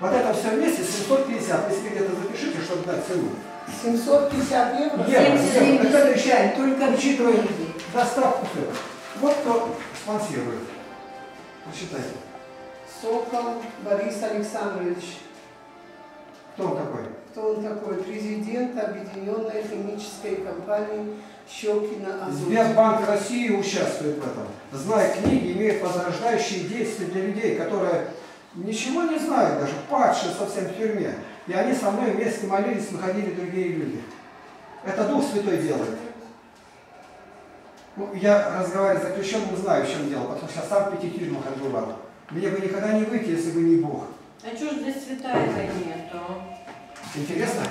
Вот это все вместе 750. Если где-то запишите, чтобы дать цену. 750 евро? Евро, евро. 70. Это решаем, только учитывая доставку все. Вот кто спонсирует. Посчитайте. Сокол Борис Александрович. Кто он такой? Кто он такой? Президент Объединенной химической компании Щекина Азот. Сбербанк России участвует в этом. Зная книги, имеет возрождающие действия для людей, которые ничего не знают, даже падшие совсем в тюрьме. И они со мной вместе молились, выходили другие люди. Это Дух Святой делает. Ну, я разговариваю с заключенным, знаю, в чем дело, потому что я сам в пяти тюрьмах отбывал. Мне бы никогда не выйти, если бы не Бог. А что ж здесь святая нету? Интересно?